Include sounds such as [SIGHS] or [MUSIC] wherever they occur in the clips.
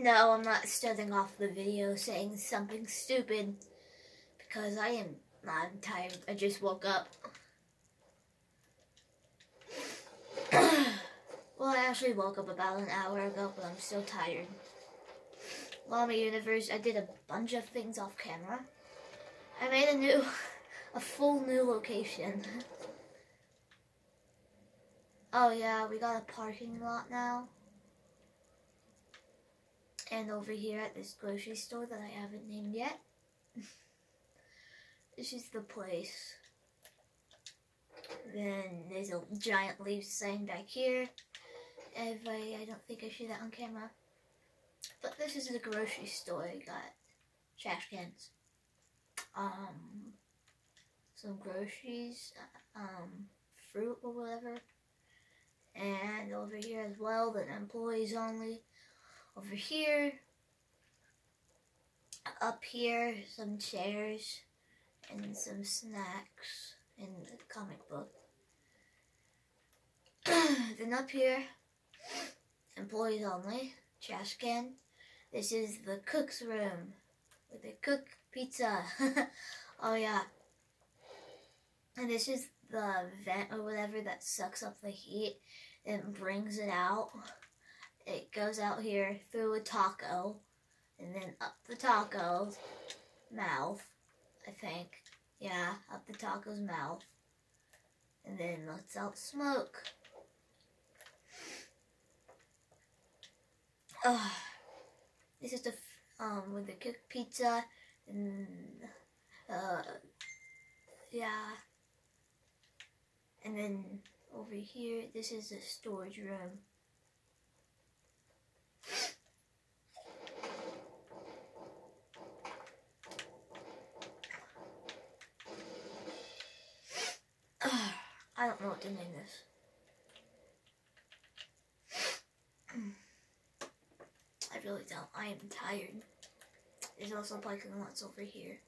No, I'm not starting off the video saying something stupid because I am not tired. I just woke up. [COUGHS] well, I actually woke up about an hour ago, but I'm still tired. Llama Universe, I did a bunch of things off camera. I made a new, [LAUGHS] a full new location. [LAUGHS] Oh yeah, we got a parking lot now. And over here at this grocery store that I haven't named yet. [LAUGHS] this is the place. Then there's a giant leaf sign back here. If I, I don't think I show that on camera. But this is the grocery store. I got trash cans. Um, some groceries, um, fruit or whatever. And over here as well, the employees only. Over here, up here, some chairs and some snacks and the comic book. [CLEARS THROAT] then up here, employees only, trash can. This is the cook's room where they cook pizza. [LAUGHS] oh yeah. And this is the vent or whatever that sucks up the heat and brings it out. It goes out here through a taco and then up the taco's mouth, I think. Yeah, up the taco's mouth. And then lets out smoke. This is the um with the cooked pizza and uh yeah. And then over here, this is the storage room. I don't know what to name this. I really don't. I am tired. There's also parking lots over here.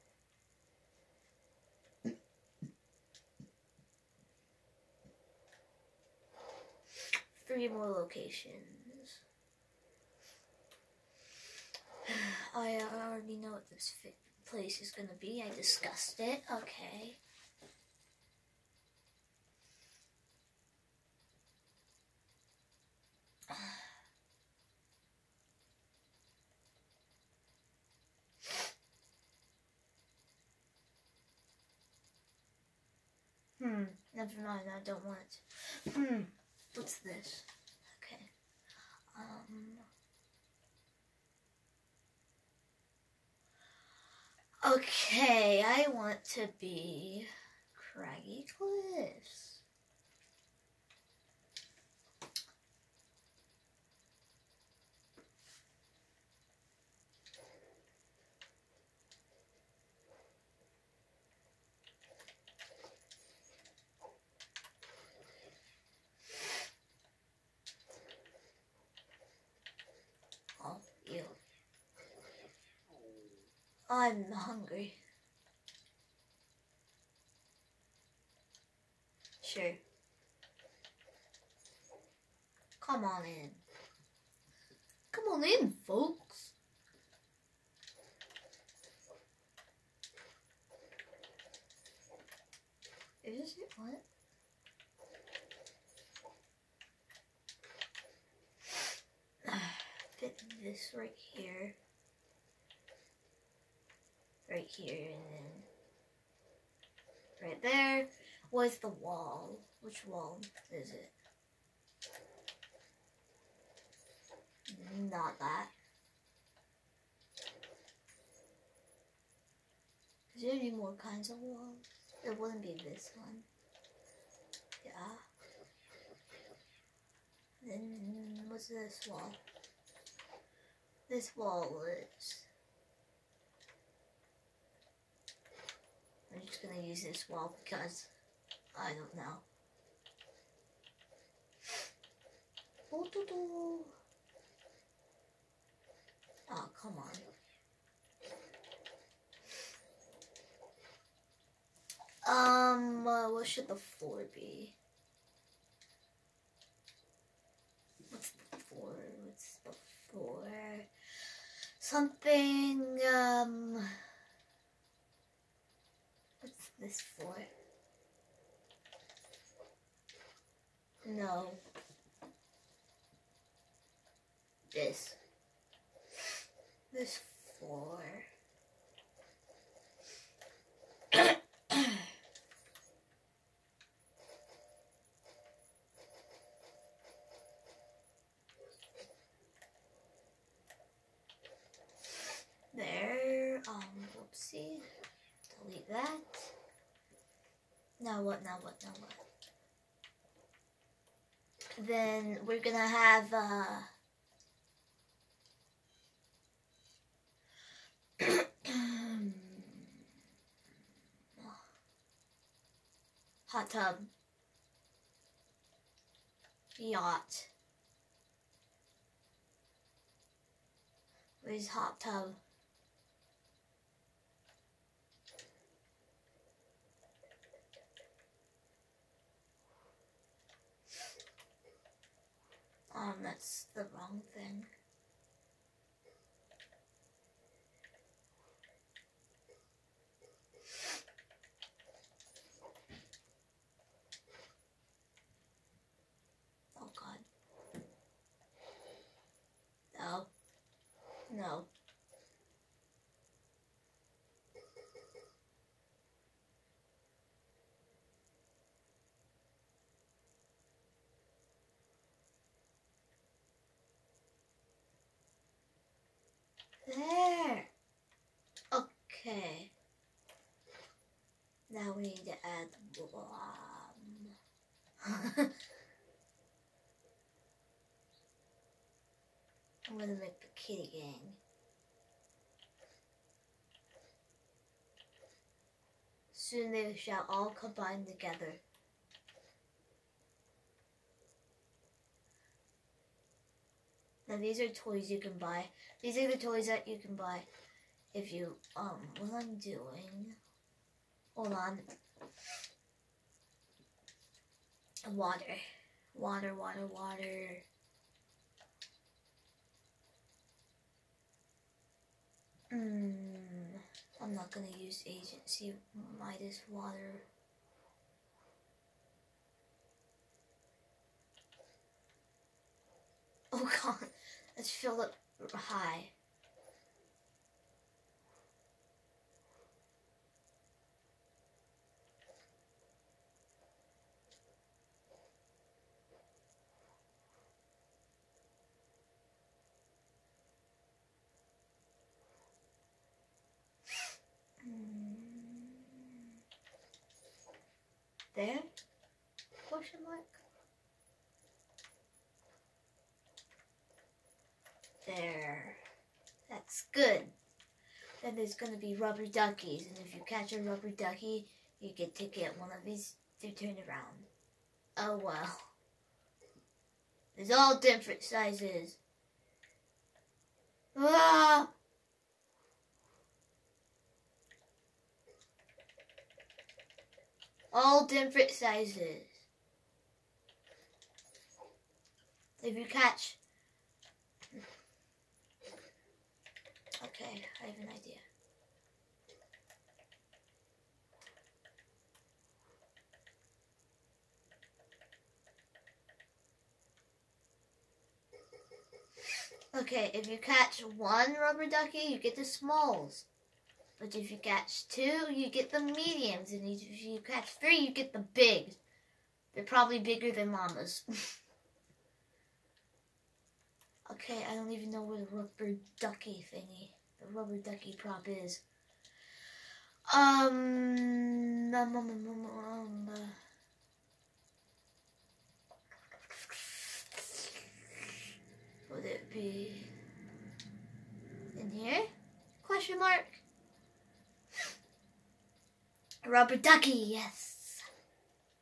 Three more locations. I already know what this place is going to be. I discussed it. Okay. [SIGHS] Hmm, never mind, I don't want. Hmm, what's this? Okay. Um. Okay, I want to be Craggy Cliffs. I'm hungry. Sure. Come on in. Come on in, folks. Is it what? Fit this right here right here and then right there was the wall. Which wall is it? Not that. Is there any more kinds of walls? It wouldn't be this one. Yeah. Then what's this wall? This wall is I'm just gonna use this wall because I don't know. Oh, come on. Um, uh, what should the floor be? What's the floor? What's the floor? something, um, this for? No. This. This for. [CLEARS THROAT] there. Um, whoopsie. Delete that. Now what? Now what? Now what? Then we're gonna have uh [COUGHS] hot tub yacht where's hot tub um that's the wrong thing Oh god. No. No. There. Okay. Now we need to add um, [LAUGHS] I'm gonna make the kitty gang. Soon they shall all combine together. Now these are toys you can buy. These are the toys that you can buy if you um what I'm doing. Hold on. Water. Water, water, water. Hmm. I'm not gonna use agency Midas water. Oh god, let's fill it high. Hmm. There? Question mark? There. That's good. Then there's gonna be rubber duckies, and if you catch a rubber ducky, you get to get one of these to turn around. Oh well. There's all different sizes. Ah! all different sizes. If you catch. Okay, I have an idea. Okay, if you catch one rubber ducky, you get the smalls. But if you catch two, you get the mediums. And if you catch three, you get the bigs. They're probably bigger than llamas. [LAUGHS] okay, I don't even know where the rubber ducky thingy, the rubber ducky prop is. Um, um, um, um, um, um uh, would it be in here? Question mark. Rubber ducky, yes.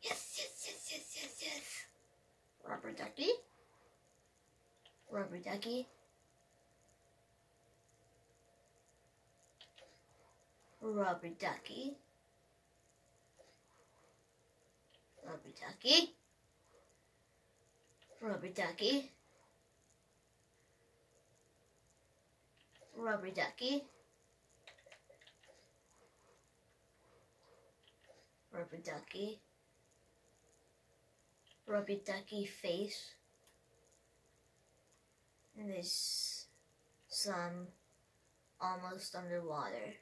Yes, yes, yes, yes, yes, yes. Rubber ducky. Rubber ducky. Rubber ducky. Rubber ducky. Rubber ducky. rubber ducky. Rubber ducky. Rubber ducky face. And there's some almost underwater.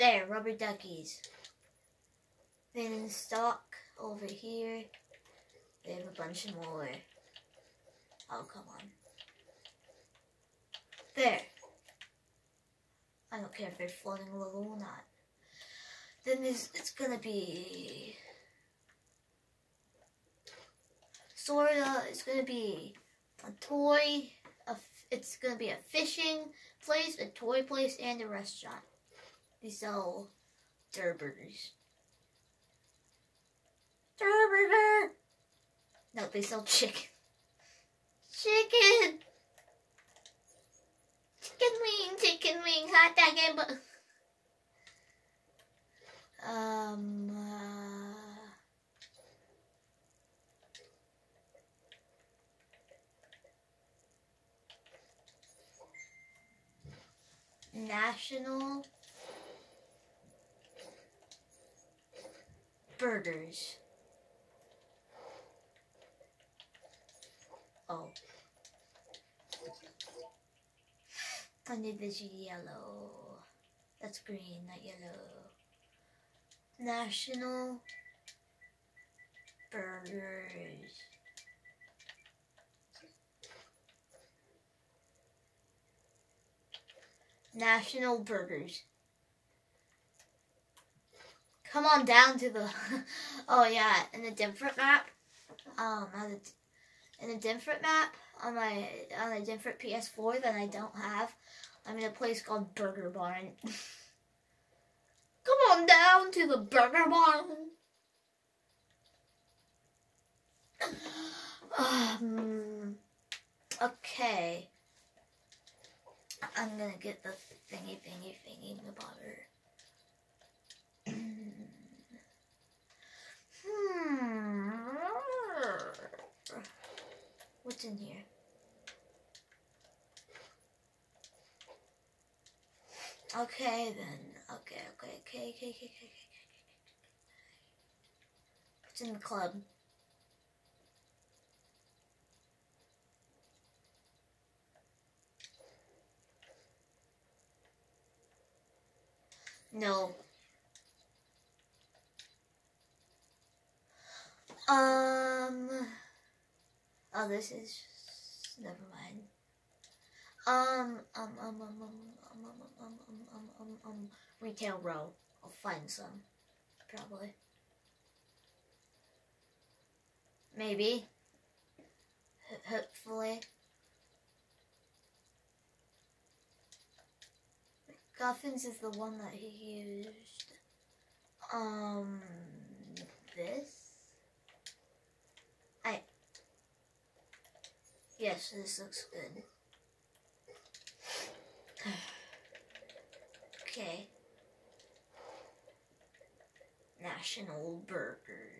There, rubber duckies. Then in stock over here, they have a bunch more. Oh, come on. There. I don't care if they're floating a little or not. Then there's, it's gonna be sorta, it's gonna be a toy, a, it's gonna be a fishing place, a toy place, and a restaurant. They sell Durrr Burgers. Durburger! No, they sell chicken. Chicken! Chicken wing, chicken wing, hot dog and bu- Um, uh, National Burgers. Oh. I need this yellow. That's green, not yellow. National Burgers. National Burgers. Come on down to the. [LAUGHS] oh yeah, in the different map. Um, in a different map on my on a different PS4 that I don't have. I'm in a place called Burger Barn. [LAUGHS] Come on down to the Burger Barn. [SIGHS] Um, okay. I'm gonna get the thingy thingy thingy the Hmm. Hmm. What's in here? Okay then. Okay, okay, okay, okay, okay, okay, okay. What's in the club? No. Um. Oh, this is. just, Never mind. Um. Um. Um. Um. Um. Um. Um. Um. Um. Um. Um. Um. Retail row. I'll find some. Probably. Maybe. Ho- hopefully. Guffins is the one that he used. Um, this? I. Yes, this looks good. [SIGHS] okay. National Burgers.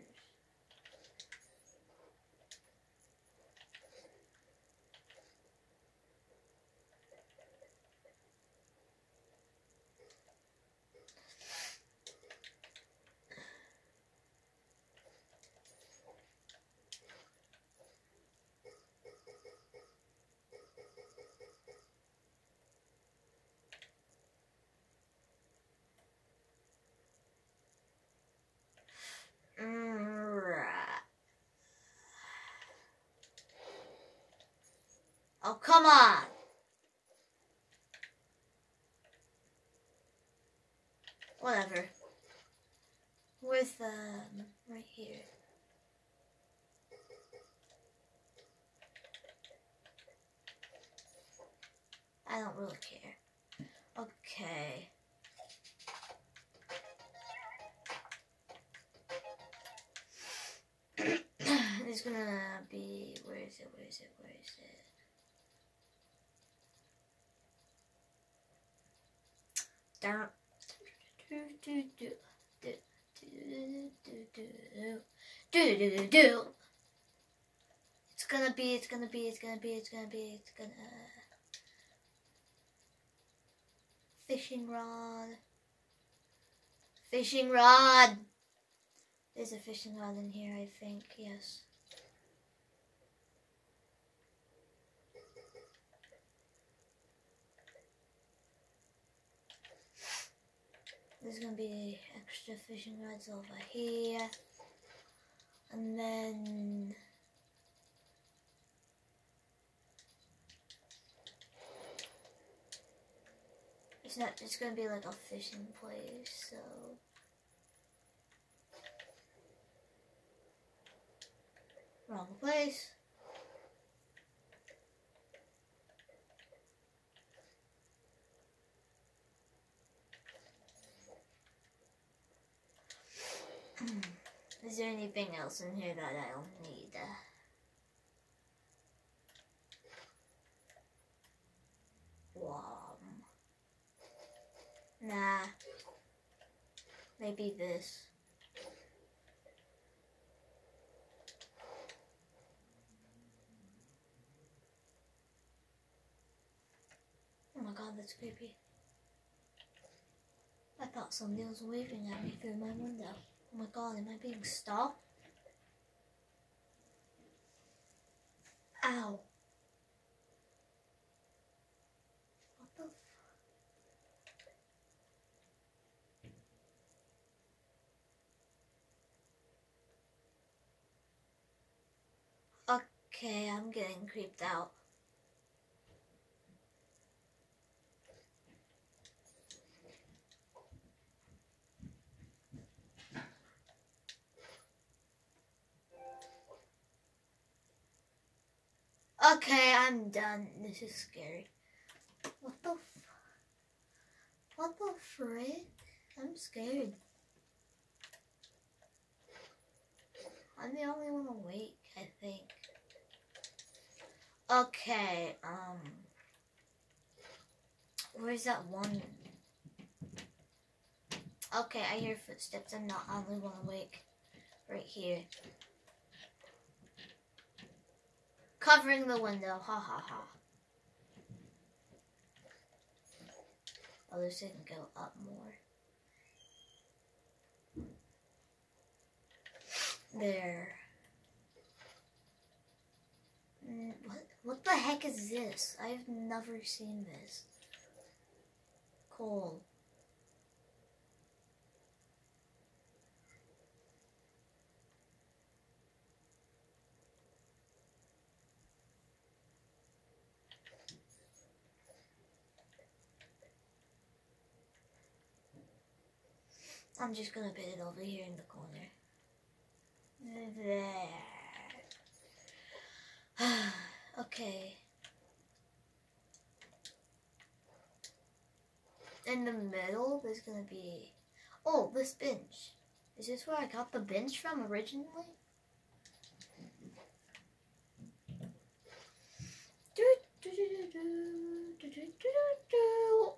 Oh, come on. down. It's gonna be, it's gonna be, it's gonna be, it's gonna be, it's gonna. Fishing rod. Fishing rod! There's a fishing rod in here, I think, yes. There's gonna be extra fishing rods over here. And then it's not it's gonna be like a fishing place, so wrong place. Is there anything else in here that I don't need? Nah. Maybe this. Oh my god, that's creepy. I thought somebody was waving at me through my window. Oh my god, am I being stalked? Ow. What the Okay, I'm getting creeped out. Okay, I'm done. This is scary. What the f- What the frick? I'm scared. I'm the only one awake, I think. Okay, um Where's that one? Okay, I hear footsteps. I'm not only one awake. Right here. Covering the window. Ha ha ha. Oh, this didn't go up more. There. Mm, What, what the heck is this? I've never seen this. Coal. I'm just gonna put it over here in the corner. There. [SIGHS] okay. In the middle, there's gonna be, oh, this bench. Is this where I got the bench from originally?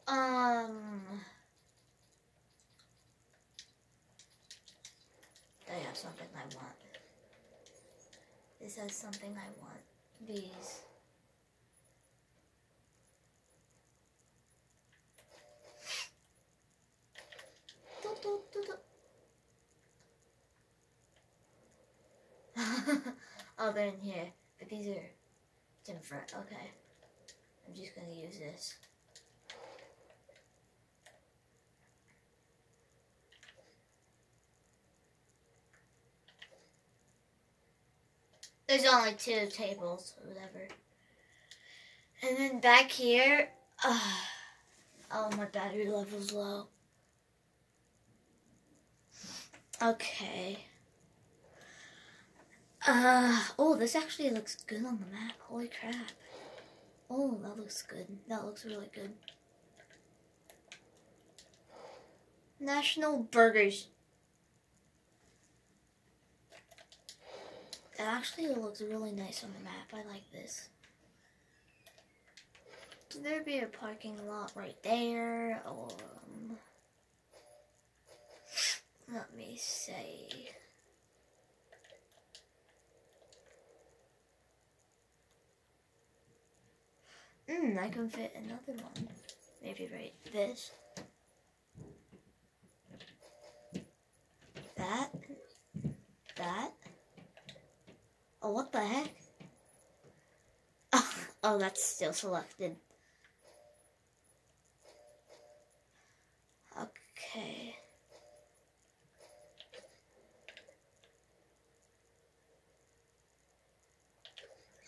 Um, something I want. These. [LAUGHS] Oh, they're in here. But these are different. Okay. I'm just gonna use this. There's only two tables, whatever. And then back here, uh, oh, my battery level's low. Okay. Uh, oh, this actually looks good on the map. Holy crap. Oh, that looks good. That looks really good. National Burgers. It actually looks really nice on the map. I like this. Could there be a parking lot right there? Or, um, let me see. Hmm, I can fit another one. maybe right this. That. That. Oh, what the heck? [LAUGHS] Oh, that's still selected. Okay.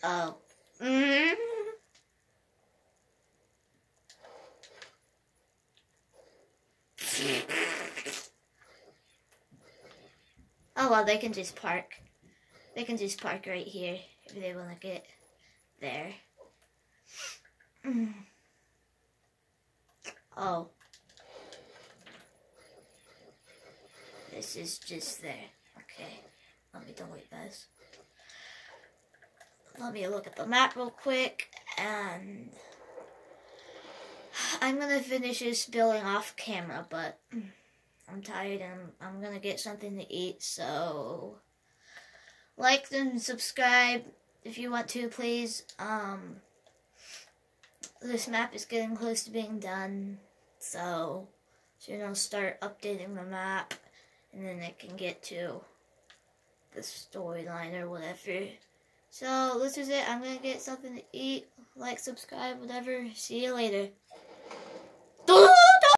Oh. Mm. [LAUGHS] Oh well, they can just park. They can just park right here if they want to get there. [CLEARS THROAT] Oh. This is just there. Okay. Let me delete this. Let me look at the map real quick and [SIGHS] I'm gonna finish this building off camera, but [CLEARS THROAT] I'm tired and I'm, I'm gonna get something to eat, so like and subscribe if you want to, please. Um, this map is getting close to being done, so soon I'll start updating the map, and then I can get to the storyline or whatever. So this is it. I'm gonna get something to eat. Like, subscribe, whatever. See you later.